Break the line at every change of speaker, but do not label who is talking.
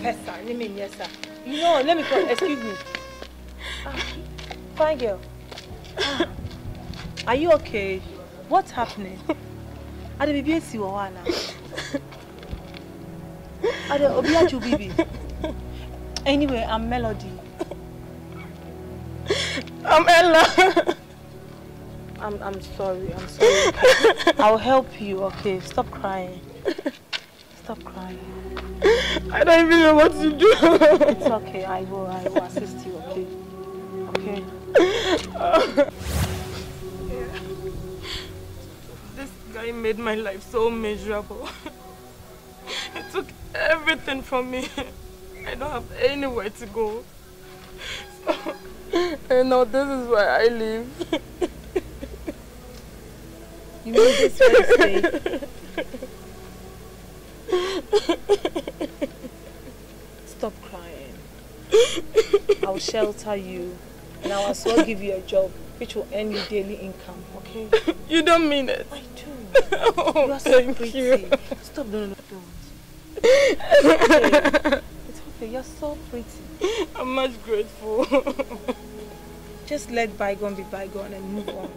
Pesa, you mean yes, sir. You know, let me call, excuse me. Ah, fine girl. Ah, are you okay? What's happening? Are the baby si wawana? Are the obiaju baby? Anyway, I'm Melody.
I'm Ella.
I'm I'm sorry. I'm sorry. Okay? I'll help you. Okay, stop crying. Stop crying.
I don't even know what to do.
It's okay. I will. I will assist you. Okay. Okay.
This guy made my life so miserable. He took everything from me. I don't have anywhere to go. So, and now this is where I live.
You mean this Wednesday? Stop crying. I'll shelter you and I'll as well give you a job which will earn you daily income, okay?
You don't mean it.
I do.
Oh,
you are so pretty.
you.
Stop, no, no, don't. It's okay. It's okay, you're so pretty.
I'm much grateful.
Just let bygone be bygone and move on.